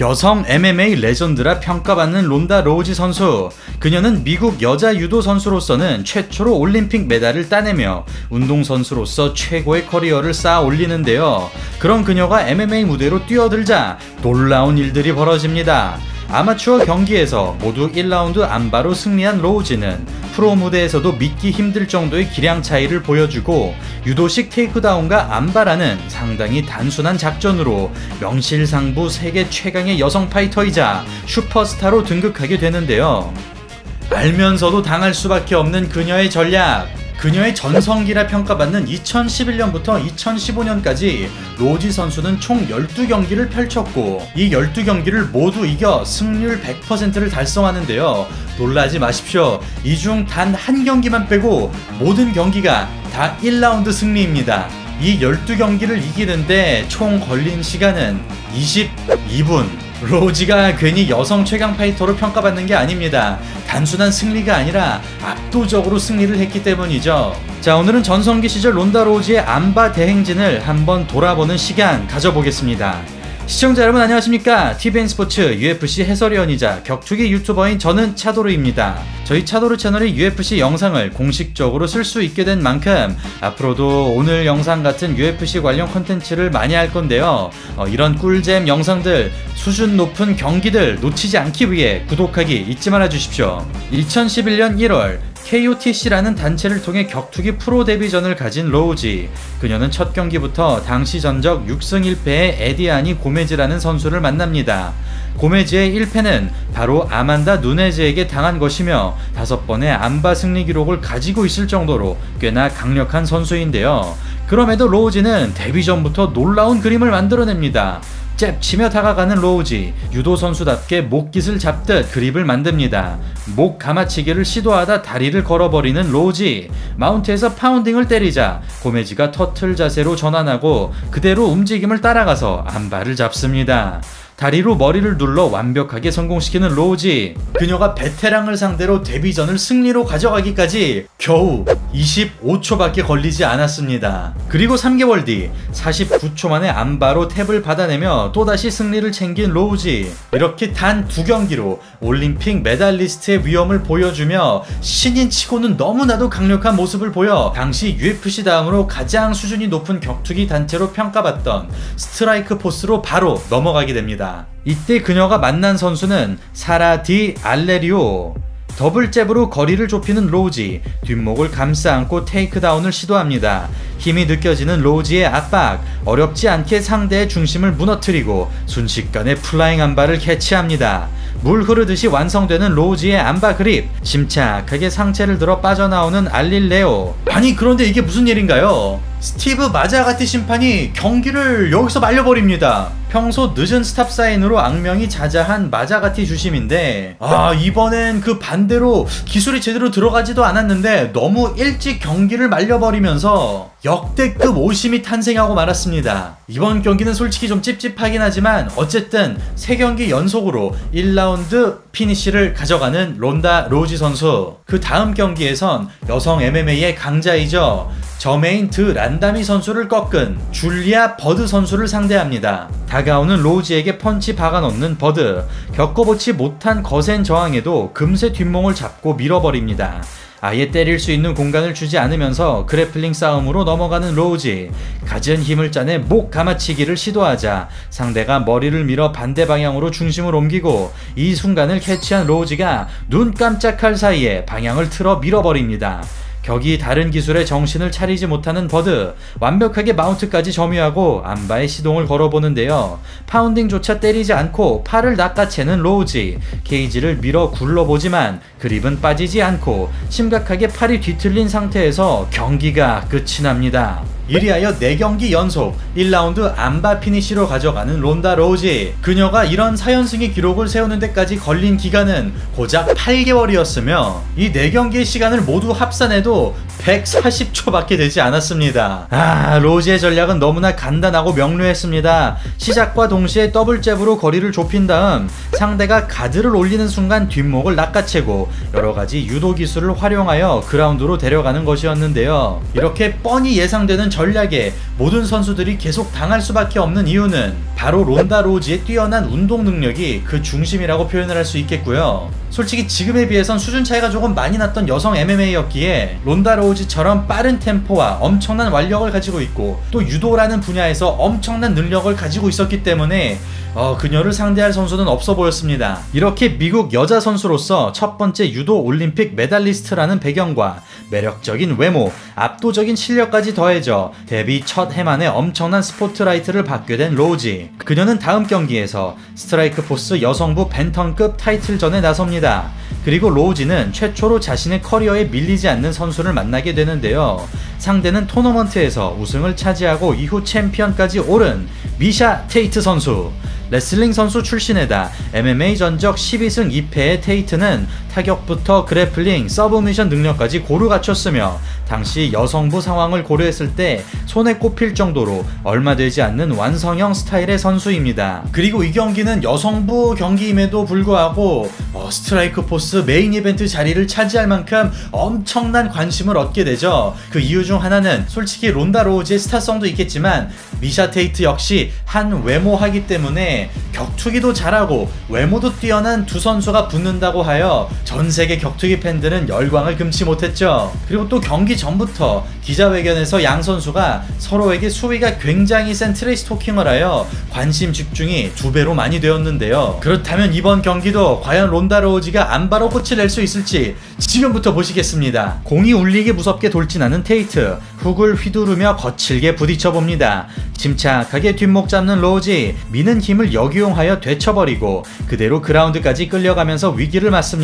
여성 MMA 레전드라 평가받는 론다 로우지 선수. 그녀는 미국 여자 유도 선수로서는 최초로 올림픽 메달을 따내며 운동선수로서 최고의 커리어를 쌓아 올리는데요. 그런 그녀가 MMA 무대로 뛰어들자 놀라운 일들이 벌어집니다. 아마추어 경기에서 모두 1라운드 암바로 승리한 로우지는 프로 무대에서도 믿기 힘들 정도의 기량 차이를 보여주고 유도식 테이크다운과 암바라는 상당히 단순한 작전으로 명실상부 세계 최강의 여성 파이터이자 슈퍼스타로 등극하게 되는데요. 알면서도 당할 수밖에 없는 그녀의 전략. 그녀의 전성기라 평가받는 2011년부터 2015년까지 로지 선수는 총 12경기를 펼쳤고 이 12경기를 모두 이겨 승률 100%를 달성하는데요. 놀라지 마십시오. 이 중 단 한 경기만 빼고 모든 경기가 다 1라운드 승리입니다. 이 12경기를 이기는데 총 걸린 시간은 22분. 로우지가 괜히 여성 최강 파이터로 평가받는 게 아닙니다. 단순한 승리가 아니라 압도적으로 승리를 했기 때문이죠. 자, 오늘은 전성기 시절 론다 로우지의 암바 대행진을 한번 돌아보는 시간 가져보겠습니다. 시청자 여러분 안녕하십니까? TVN 스포츠 UFC 해설위원이자 격투기 유튜버인 저는 차도르입니다. 저희 차도르 채널이 UFC 영상을 공식적으로 쓸 수 있게 된 만큼 앞으로도 오늘 영상 같은 UFC 관련 컨텐츠를 많이 할 건데요. 어, 이런 꿀잼 영상들, 수준 높은 경기들 놓치지 않기 위해 구독하기 잊지 말아 주십시오. 2011년 1월 KOTC라는 단체를 통해 격투기 프로 데뷔전을 가진 로우지. 그녀는 첫 경기부터 당시 전적 6승 1패의 에디아니 고메즈라는 선수를 만납니다. 고메즈의 1패는 바로 아만다 누네즈에게 당한 것이며 다섯 번의 안바 승리 기록을 가지고 있을 정도로 꽤나 강력한 선수인데요. 그럼에도 로우지는 데뷔 전부터 놀라운 그림을 만들어냅니다. 잽 치며 다가가는 로우지 유도 선수답게 목깃을 잡듯 그립을 만듭니다. 목 감아치기를 시도하다 다리를 걸어버리는 로우지 마운트에서 파운딩을 때리자 고메지가 터틀 자세로 전환하고 그대로 움직임을 따라가서 암바를 잡습니다. 다리로 머리를 눌러 완벽하게 성공시키는 로우지. 그녀가 베테랑을 상대로 데뷔전을 승리로 가져가기까지 겨우 25초밖에 걸리지 않았습니다. 그리고 3개월 뒤 49초 만에 암바로 탭을 받아내며 또다시 승리를 챙긴 로우지. 이렇게 단 두 경기로 올림픽 메달리스트의 위엄을 보여주며 신인 치고는 너무나도 강력한 모습을 보여 당시 UFC 다음으로 가장 수준이 높은 격투기 단체로 평가받던 스트라이크 포스로 바로 넘어가게 됩니다. 이때 그녀가 만난 선수는 사라 디 알레리오. 더블 잽으로 거리를 좁히는 로우지, 뒷목을 감싸 안고 테이크다운을 시도합니다. 힘이 느껴지는 로우지의 압박, 어렵지 않게 상대의 중심을 무너뜨리고 순식간에 플라잉 암바를 캐치합니다. 물 흐르듯이 완성되는 로우지의 암바 그립, 침착하게 상체를 들어 빠져나오는 알레리오. 아니 그런데 이게 무슨 일인가요? 스티브 마자가티 심판이 경기를 여기서 말려버립니다. 평소 늦은 스탑 사인으로 악명이 자자한 마자가티 주심인데 아 이번엔 그 반대로 기술이 제대로 들어가지도 않았는데 너무 일찍 경기를 말려버리면서 역대급 오심이 탄생하고 말았습니다. 이번 경기는 솔직히 좀 찝찝하긴 하지만 어쨌든 3경기 연속으로 1라운드 피니쉬를 가져가는 론다 로우지 선수 그 다음 경기에선 여성 MMA의 강자이죠. 저메인 드 란다미 선수를 꺾은 줄리아 버드 선수를 상대합니다. 다가오는 로우지에게 펀치 박아넣는 버드, 겪어보지 못한 거센 저항에도 금세 뒷목을 잡고 밀어버립니다. 아예 때릴 수 있는 공간을 주지 않으면서 그래플링 싸움으로 넘어가는 로우지. 가진 힘을 짜내 목 감아치기를 시도하자 상대가 머리를 밀어 반대 방향으로 중심을 옮기고 이 순간을 캐치한 로우지가 눈 깜짝할 사이에 방향을 틀어 밀어버립니다. 격이 다른 기술에 정신을 차리지 못하는 버드 완벽하게 마운트까지 점유하고 암바에 시동을 걸어보는데요. 파운딩조차 때리지 않고 팔을 낚아채는 로우지 케이지를 밀어 굴러보지만 그립은 빠지지 않고 심각하게 팔이 뒤틀린 상태에서 경기가 끝이 납니다. 이리하여 4경기 연속 1라운드 암바 피니시로 가져가는 론다 로우지. 그녀가 이런 4연승의 기록을 세우는 데까지 걸린 기간은 고작 8개월이었으며 이 4경기의 시간을 모두 합산해도 140초밖에 되지 않았습니다. 아, 로우지의 전략은 너무나 간단하고 명료했습니다. 시작과 동시에 더블 잽으로 거리를 좁힌 다음 상대가 가드를 올리는 순간 뒷목을 낚아채고 여러 가지 유도 기술을 활용하여 그라운드로 데려가는 것이었는데요. 이렇게 뻔히 예상되는 전략에 모든 선수들이 계속 당할 수밖에 없는 이유는 바로 론다 로우지의 뛰어난 운동 능력이 그 중심이라고 표현을 할 수 있겠고요. 솔직히 지금에 비해선 수준 차이가 조금 많이 났던 여성 MMA였기에 론다 로우지처럼 빠른 템포와 엄청난 완력을 가지고 있고 또 유도라는 분야에서 엄청난 능력을 가지고 있었기 때문에 어, 그녀를 상대할 선수는 없어 보였습니다. 이렇게 미국 여자 선수로서 첫 번째 유도 올림픽 메달리스트라는 배경과 매력적인 외모, 압도적인 실력까지 더해져 데뷔 첫 해만에 엄청난 스포트라이트를 받게 된 로우지. 그녀는 다음 경기에서 스트라이크 포스 여성부 밴텀급 타이틀전에 나섭니다. 그리고 로우지는 최초로 자신의 커리어에 밀리지 않는 선수를 만나게 되는데요. 상대는 토너먼트에서 우승을 차지하고 이후 챔피언까지 오른 미샤 테이트 선수. 레슬링 선수 출신에다. MMA 전적 12승 2패의 테이트는 타격부터 그래플링, 서브미션 능력까지 고루 갖췄으며 당시 여성부 상황을 고려했을 때 손에 꼽힐 정도로 얼마 되지 않는 완성형 스타일의 선수입니다. 그리고 이 경기는 여성부 경기임에도 불구하고 어, 스트라이크 포스 메인 이벤트 자리를 차지할 만큼 엄청난 관심을 얻게 되죠. 그 이유 중 하나는 솔직히 론다 로우지의 스타성도 있겠지만 미샤 테이트 역시 한 외모하기 때문에 격투기도 잘하고 외모도 뛰어난 두 선수가 붙는다고 하여 전 세계 격투기 팬들은 열광을 금치 못했죠. 그리고 또 경기 전부터 기자회견에서 양 선수가 서로에게 수위가 굉장히 센 trash talking을 하여 관심 집중이 두 배로 많이 되었는데요. 그렇다면 이번 경기도 과연 론다 로우지가 안바로 꽃을 낼 수 있을지 지금부터 보시겠습니다. 공이 울리기 무섭게 돌진하는 테이트, 훅을 휘두르며 거칠게 부딪혀 봅니다. 침착하게 뒷목 잡는 로우지, 미는 힘을 역이용하여 되쳐버리고 그대로 그라운드까지 끌려가면서 위기를 맞습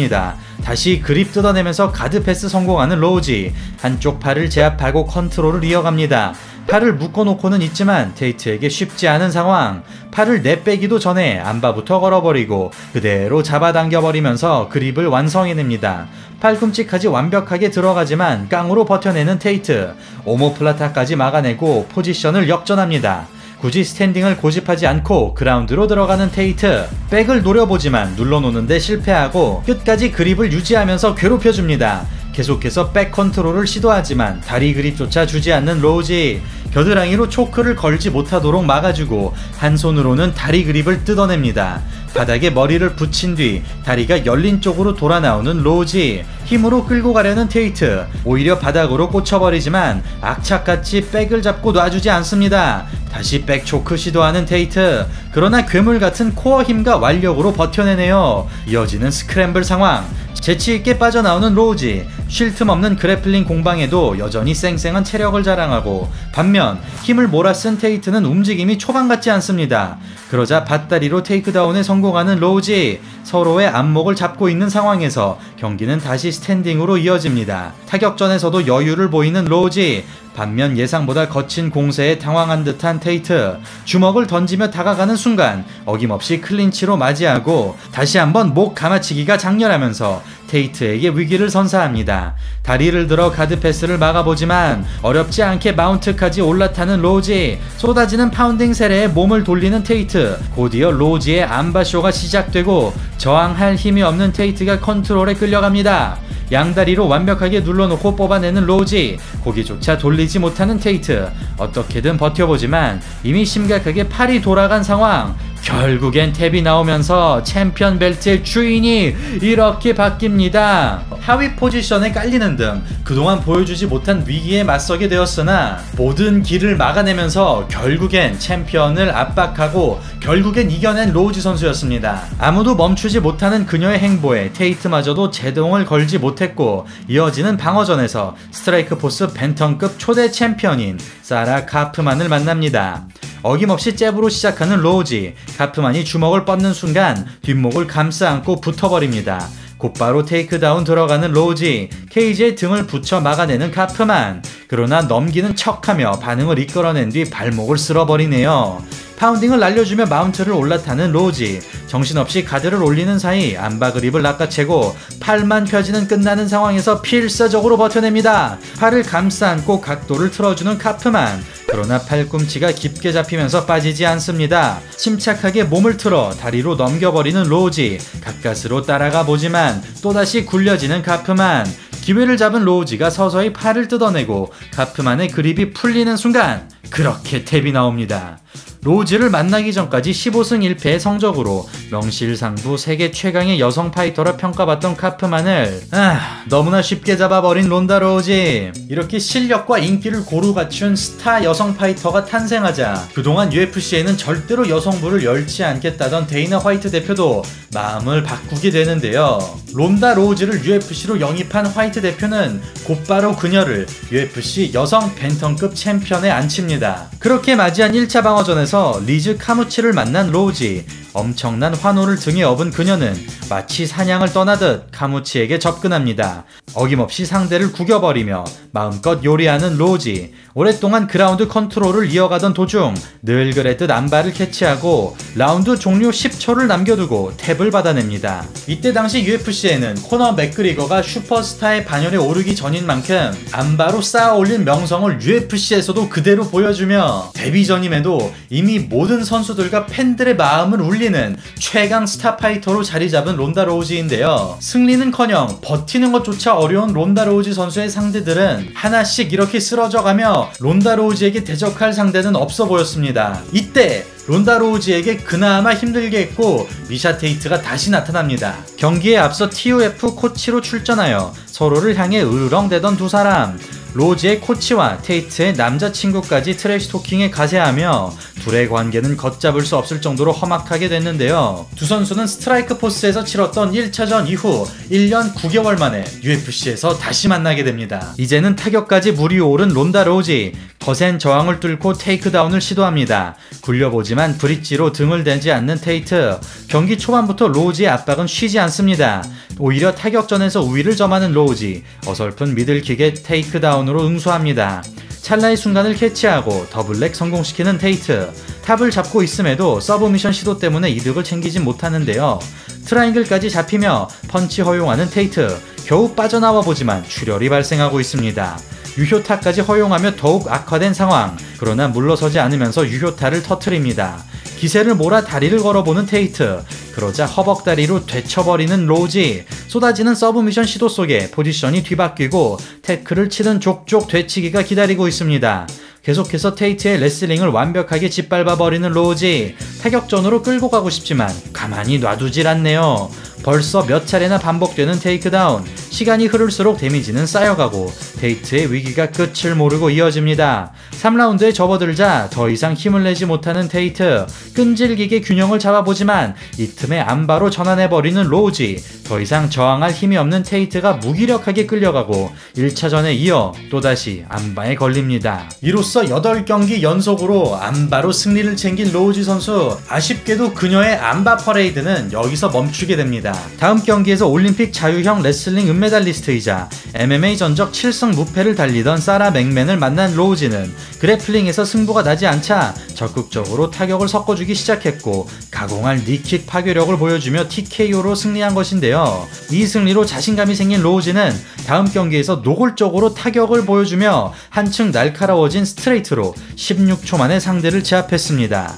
다시 그립 뜯어내면서 guard pass 성공하는 로우지, 한쪽 팔을 제압하고 컨트롤을 이어갑니다. 팔을 묶어놓고는 있지만 테이트에게 쉽지 않은 상황. 팔을 내빼기도 전에 안바부터 걸어버리고 그대로 잡아당겨버리면서 그립을 완성해냅니다. 팔꿈치까지 완벽하게 들어가지만 깡으로 버텨내는 테이트. omoplata까지 막아내고 포지션을 역전합니다. 굳이 스탠딩을 고집하지 않고 그라운드로 들어가는 테이트. back을 노려보지만 눌러놓는데 실패하고 끝까지 그립을 유지하면서 괴롭혀줍니다. 계속해서 back control을 시도하지만 다리 그립조차 주지 않는 로우지. 겨드랑이로 choke를 걸지 못하도록 막아주고 한 손으로는 다리 그립을 뜯어냅니다. 바닥에 머리를 붙인 뒤 다리가 열린 쪽으로 돌아 나오는 로우지. 힘으로 끌고 가려는 테이트. 오히려 바닥으로 꽂혀버리지만 악착같이 back을 잡고 놔주지 않습니다. 다시 back choke 시도하는 테이트. 그러나 괴물 같은 core 힘과 완력으로 버텨내네요. 이어지는 스크램블 상황. 재치있게 빠져나오는 로우지, 쉴 틈 없는 grappling 공방에도 여전히 쌩쌩한 체력을 자랑하고 반면 힘을 몰아쓴 테이트는 움직임이 초반 같지 않습니다. 그러자 밭다리로 takedown에 성공하는 로우지, 서로의 앞목을 잡고 있는 상황에서 경기는 다시 스탠딩으로 이어집니다. 타격전에서도 여유를 보이는 로우지, 반면 예상보다 거친 공세에 당황한 듯한 테이트 주먹을 던지며 다가가는 순간 어김없이 클린치로 맞이하고 다시 한번 목 감아치기가 작렬하면서 테이트에게 위기를 선사합니다. 다리를 들어 guard pass를 막아보지만 어렵지 않게 mount까지 올라타는 로우지 쏟아지는 pounding 세례에 몸을 돌리는 테이트 곧이어 로우지의 armbar쇼가 시작되고 저항할 힘이 없는 테이트가 컨트롤에 끌려갑니다. 양다리로 완벽하게 눌러놓고 뽑아내는 로우지. 고개조차 돌리지 못하는 테이트. 어떻게든 버텨보지만 이미 심각하게 팔이 돌아간 상황 결국엔 tap이 나오면서 챔피언 벨트의 주인이 이렇게 바뀝니다. 하위 포지션에 깔리는 등 그동안 보여주지 못한 위기에 맞서게 되었으나 모든 걸 막아내면서 결국엔 챔피언을 압박하고 결국엔 이겨낸 로우지 선수였습니다. 아무도 멈추지 못하는 그녀의 행보에 테이트마저도 제동을 걸지 못했고 이어지는 방어전에서 스트라이크 포스 밴텀급 초대 챔피언인 사라 카프만을 만납니다. 어김없이 잽으로 시작하는 로우지 카프만이 주먹을 뻗는 순간 뒷목을 감싸 안고 붙어버립니다. 곧바로 takedown 들어가는 로우지 케이지에 등을 붙여 막아내는 카프만 그러나 넘기는 척하며 반응을 이끌어낸 뒤 발목을 쓸어버리네요. pounding을 날려주며 mount를 올라타는 로우지 정신없이 가드를 올리는 사이 안바 그립을 낚아채고 팔만 펴지면 끝나는 상황에서 필사적으로 버텨냅니다. 팔을 감싸 안고 각도를 틀어주는 카프만 그러나 팔꿈치가 깊게 잡히면서 빠지지 않습니다. 침착하게 몸을 틀어 다리로 넘겨버리는 로우지 가까스로 따라가 보지만 또다시 굴려지는 카프만 기회를 잡은 로우지가 서서히 팔을 뜯어내고 카프만의 그립이 풀리는 순간 그렇게 tap이 나옵니다. 로우지를 만나기 전까지 15승 1패의 성적으로 명실상부 세계 최강의 여성 파이터라 평가받던 카프만을 아 너무나 쉽게 잡아버린 론다 로우지. 이렇게 실력과 인기를 고루 갖춘 스타 여성 파이터가 탄생하자 그동안 UFC에는 절대로 여성부를 열지 않겠다던 데이나 화이트 대표도 마음을 바꾸게 되는데요. 론다 로우지를 UFC로 영입한 화이트 대표는 곧바로 그녀를 UFC 여성 밴텀급 챔피언에 앉힙니다 그렇게 맞이한 1차 방어전에서 리즈 카무치를 만난 로우지 엄청난 환호를 등에 업은 그녀는 마치 사냥을 떠나듯 카무치에게 접근합니다. 어김없이 상대를 구겨버리며 마음껏 요리하는 로우지 오랫동안 그라운드 컨트롤을 이어가던 도중 늘 그랬듯 안발을 캐치하고 라운드 종료 10초를 남겨두고 tap을 받아냅니다. 이때 당시 UFC에는 코너 맥그리거가 슈퍼스타의 반열에 오르기 전인 만큼 안바로 쌓아 올린 명성을 UFC에서도 그대로 보여 주며 데뷔 전임에도 이미 모든 선수들과 팬들의 마음을 울리는 최강 스타 파이터로 자리 잡은 론다 로우지인데요. 승리는커녕 버티는 것조차 어려운 론다 로우지 선수의 상대들은 하나씩 이렇게 쓰러져가며 론다 로우지에게 대적할 상대는 없어 보였습니다. 이때 론다 로우지에게 그나마 힘들게 했고 미샤 테이트가 다시 나타납니다. 경기에 앞서 TUF 코치로 출전하여 서로를 향해 으르렁대던 두 사람. 로우지의 코치와 테이트의 남자친구까지 trash talking에 가세하며 둘의 관계는 걷잡을 수 없을 정도로 험악하게 됐는데요. 두 선수는 Strikeforce에서 치렀던 1차전 이후 1년 9개월 만에 UFC에서 다시 만나게 됩니다. 이제는 타격까지 물이 오른 론다 로우지 거센 저항을 뚫고 takedown을 시도합니다. 굴려보지만 브릿지로 등을 대지 않는 테이트. 경기 초반부터 로우지의 압박은 쉬지 않습니다. 오히려 타격전에서 우위를 점하는 로우지. 어설픈 middle kick에 takedown으로 응수합니다. 찰나의 순간을 캐치하고 double leg 성공시키는 테이트. top을 잡고 있음에도 submission 시도 때문에 이득을 챙기지 못하는데요. 트라이앵글까지 잡히며 펀치 허용하는 테이트. 겨우 빠져나와 보지만 출혈이 발생하고 있습니다. 유효타까지 허용하며 더욱 악화된 상황. 그러나 물러서지 않으면서 유효타를 터트립니다. 기세를 몰아 다리를 걸어보는 테이트. 그러자 허벅다리로 되쳐버리는 로우지. 쏟아지는 submission 시도 속에 포지션이 뒤바뀌고 태클을 치는 족족 되치기가 기다리고 있습니다. 계속해서 테이트의 레슬링을 완벽하게 짓밟아 버리는 로우지. 타격전으로 끌고 가고 싶지만 가만히 놔두질 않네요. 벌써 몇 차례나 반복되는 takedown. 시간이 흐를수록 damage는 쌓여가고 테이트의 위기가 끝을 모르고 이어집니다. 3라운드에 접어들자 더 이상 힘을 내지 못하는 테이트. 끈질기게 균형을 잡아보지만 이 틈에 armbar로 전환해버리는 로우지. 더 이상 저항할 힘이 없는 테이트가 무기력하게 끌려가고 1차전에 이어 또다시 안바에 걸립니다. 이로써 8경기 연속으로 armbar로 승리를 챙긴 로우지 선수. 아쉽게도 그녀의 안바 퍼레이드는 여기서 멈추게 됩니다. 다음 경기에서 올림픽 자유형 레슬링 은메달리스트이자 MMA 전적 7승 무패를 달리던 사라 맥맨을 만난 로우지는 grappling에서 승부가 나지 않자 적극적으로 타격을 섞어주기 시작했고 가공할 knee kick 파괴력을 보여주며 TKO로 승리한 것인데요. 이 승리로 자신감이 생긴 로우지는 다음 경기에서 노골적으로 타격을 보여주며 한층 날카로워진 스트레이트로 16초 만에 상대를 제압했습니다.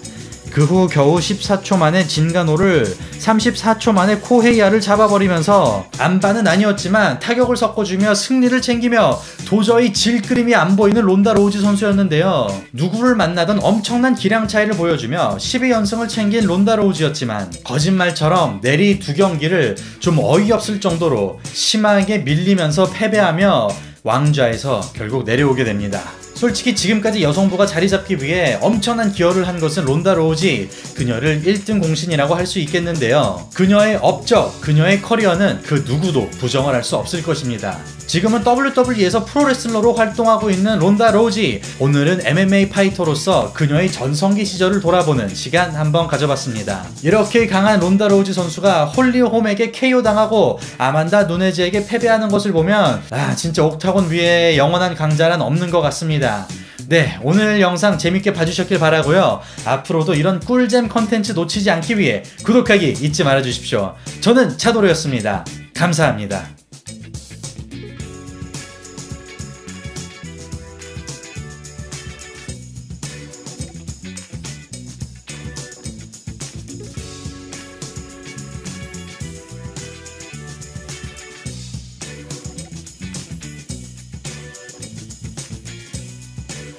그 후 겨우 14초 만에 진가노를 34초 만에 코헤이아를 잡아버리면서 안바는 아니었지만 타격을 섞어주며 승리를 챙기며 도저히 질 그림이 안 보이는 론다 로우지 선수였는데요. 누구를 만나던 엄청난 기량 차이를 보여주며 12연승을 챙긴 론다 로우지였지만 거짓말처럼 내리 두 경기를 좀 어이없을 정도로 심하게 밀리면서 패배하며 왕좌에서 결국 내려오게 됩니다. 솔직히 지금까지 여성부가 자리 잡기 위해 엄청난 기여를 한 것은 론다 로우지 그녀를 1등 공신이라고 할 수 있겠는데요. 그녀의 업적, 그녀의 커리어는 그 누구도 부정을 할 수 없을 것입니다. 지금은 WWE에서 프로레슬러로 활동하고 있는 론다 로우지 오늘은 MMA 파이터로서 그녀의 전성기 시절을 돌아보는 시간 한번 가져봤습니다. 이렇게 강한 론다 로우지 선수가 홀리홈에게 KO 당하고 아만다 누네즈에게 패배하는 것을 보면 아 진짜 옥타곤 위에 영원한 강자란 없는 것 같습니다. 네, 오늘 영상 재밌게 봐주셨길 바라고요. 앞으로도 이런 꿀잼 컨텐츠 놓치지 않기 위해 구독하기 잊지 말아주십시오. 저는 차도로였습니다. 감사합니다.